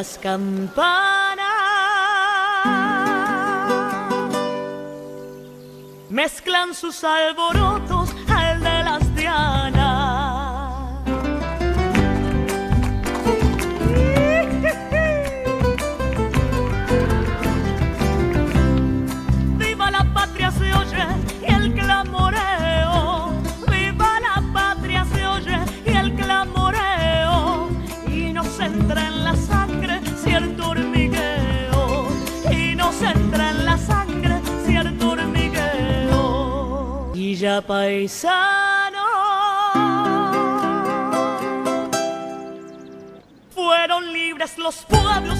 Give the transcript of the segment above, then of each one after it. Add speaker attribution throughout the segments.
Speaker 1: las campanas. Mezclan sus alborotos Paisano. Fueron libres los pueblos.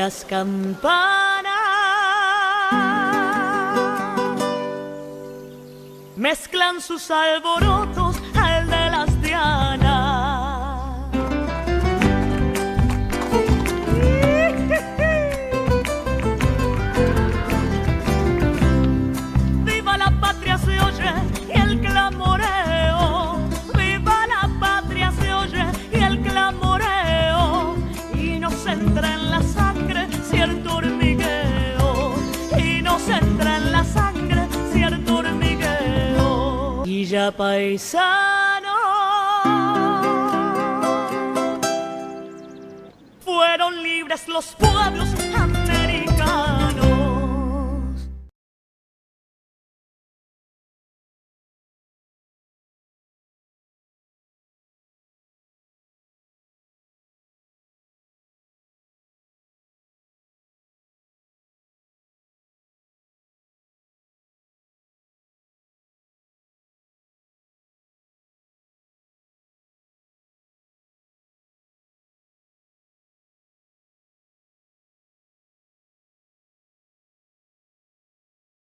Speaker 1: las campanas. Mezclan sus alborotos Villa Paisano. Fueron libres los pueblos.